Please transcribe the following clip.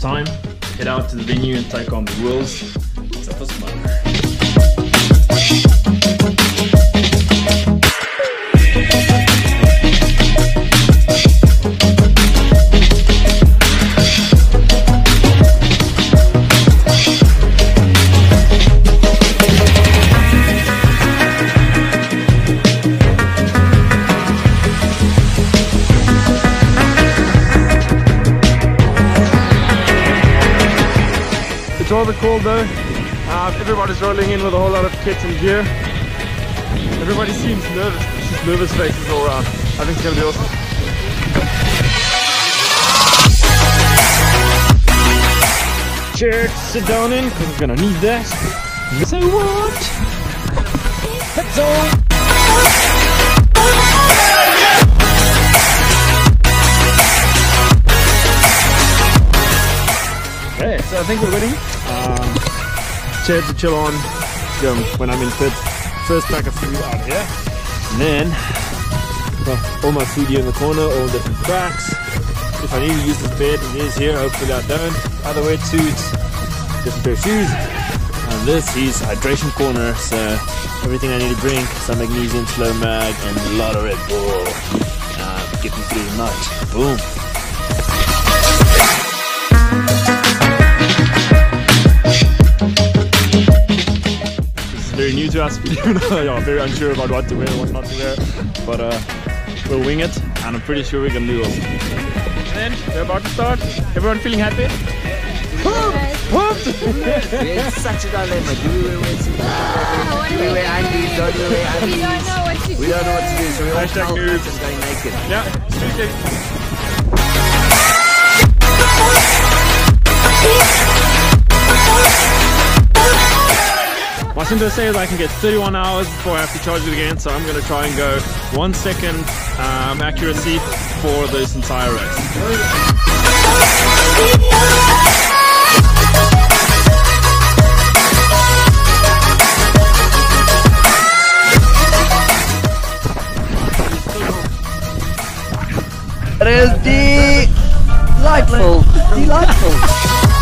time, head out to the venue and take on the world's toughest Mudder. It's rather cold though. Uh, everybody's rolling in with a whole lot of kit and gear. Everybody seems nervous. It's just nervous faces all around. I think it's gonna be awesome. Cheers, sit down in, because we're gonna need that. So what? Let's go! I think we're winning. Um, chair to chill on um, when I'm in pit. First pack of food out here. And then, well, all my food here in the corner, all different cracks. If I need to use this bed, it is here. Hopefully I don't. Other wetsuits, different pair of shoes. And this is hydration corner, so everything I need to drink, some magnesium, slow mag, and a lot of Red Bull. Uh, get me through the night. Boom. Is very new to us. We are very unsure about what to wear, what not to wear. But uh, we'll wing it, and I'm pretty sure we can do it. And then we're about to start. Everyone feeling happy? Pumped! It's such a dilemma. Do we wear wetsuits? Do we wear undies? Don't we wear We don't know what to do. We don't know what to do, so we're all Hashtag cold noobs. and going naked. yeah, My Simba says I can get 31 hours before I have to charge it again, so I'm going to try and go one second um, accuracy for this entire race. It is delightful. Delightful.